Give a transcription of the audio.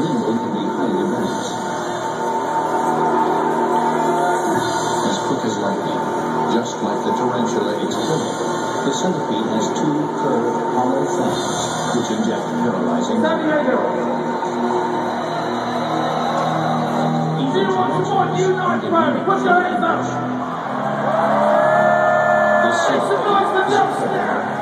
memory can be highly advanced. As quick as lightning, just like the tarantula external, the centipede has two curved, hollow fangs, which inject paralyzing... San Diego! You! Put your hands up! It's the noise that's upstairs!